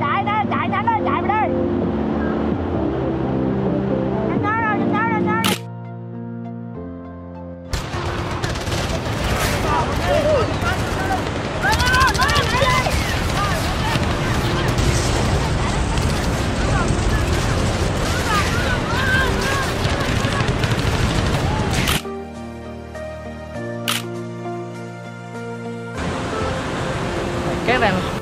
chạy đó chạy nhanh đó chạy vào đi. Các bạn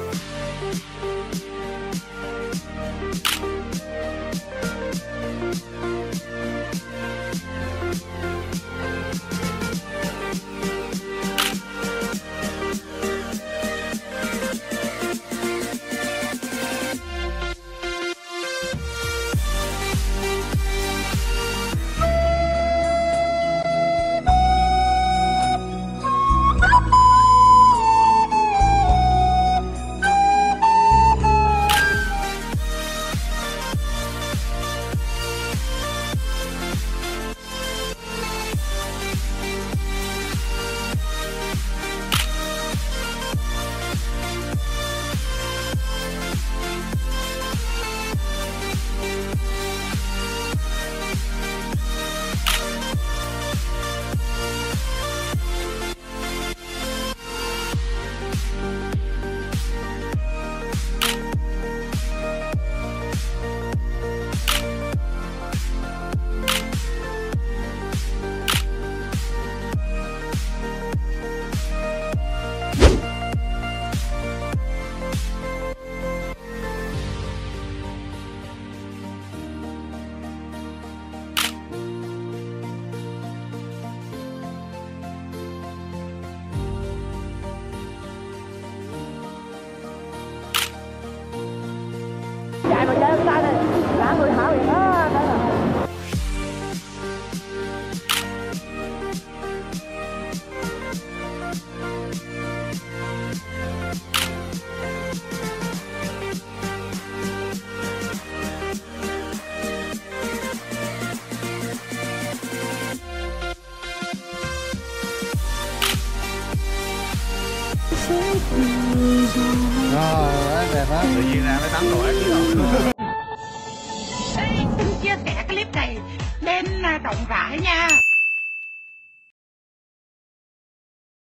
người đó đây là rồi đẹp á tự nhiên ra mới tắm rồi chứ sẻ clip này lên rộng rãi nha.